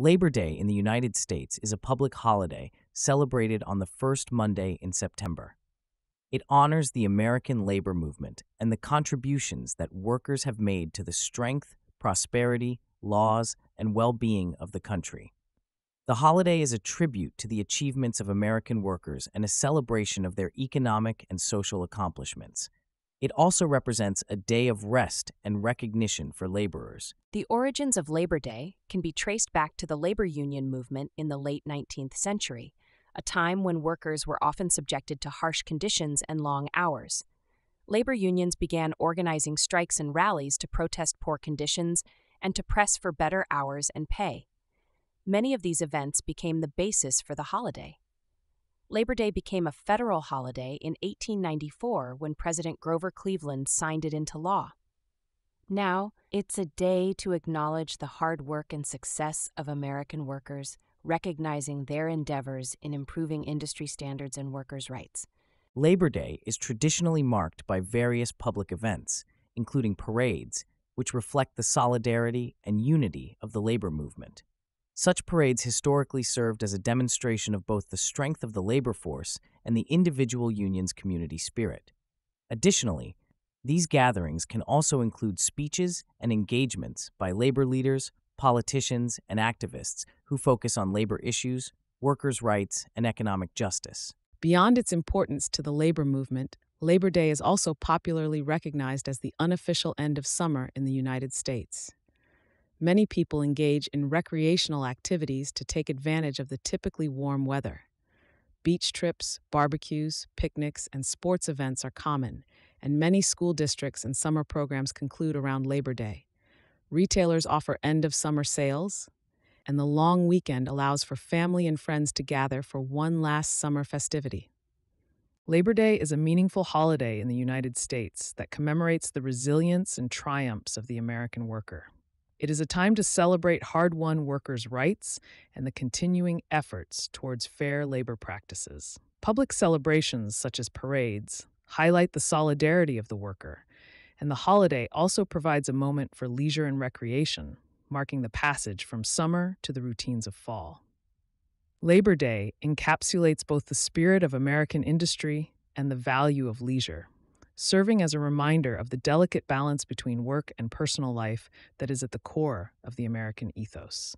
Labor Day in the United States is a public holiday celebrated on the first Monday in September. It honors the American labor movement and the contributions that workers have made to the strength, prosperity, laws, and well being of the country. The holiday is a tribute to the achievements of American workers and a celebration of their economic and social accomplishments. It also represents a day of rest and recognition for laborers. The origins of Labor Day can be traced back to the labor union movement in the late 19th century, a time when workers were often subjected to harsh conditions and long hours. Labor unions began organizing strikes and rallies to protest poor conditions and to press for better hours and pay. Many of these events became the basis for the holiday. Labor Day became a federal holiday in 1894 when President Grover Cleveland signed it into law. Now, it's a day to acknowledge the hard work and success of American workers, recognizing their endeavors in improving industry standards and workers' rights. Labor Day is traditionally marked by various public events, including parades, which reflect the solidarity and unity of the labor movement. Such parades historically served as a demonstration of both the strength of the labor force and the individual union's community spirit. Additionally, these gatherings can also include speeches and engagements by labor leaders, politicians, and activists who focus on labor issues, workers' rights, and economic justice. Beyond its importance to the labor movement, Labor Day is also popularly recognized as the unofficial end of summer in the United States. Many people engage in recreational activities to take advantage of the typically warm weather. Beach trips, barbecues, picnics, and sports events are common, and many school districts and summer programs conclude around Labor Day. Retailers offer end of summer sales, and the long weekend allows for family and friends to gather for one last summer festivity. Labor Day is a meaningful holiday in the United States that commemorates the resilience and triumphs of the American worker. It is a time to celebrate hard won workers' rights and the continuing efforts towards fair labor practices. Public celebrations, such as parades, highlight the solidarity of the worker, and the holiday also provides a moment for leisure and recreation, marking the passage from summer to the routines of fall. Labor Day encapsulates both the spirit of American industry and the value of leisure serving as a reminder of the delicate balance between work and personal life that is at the core of the American ethos.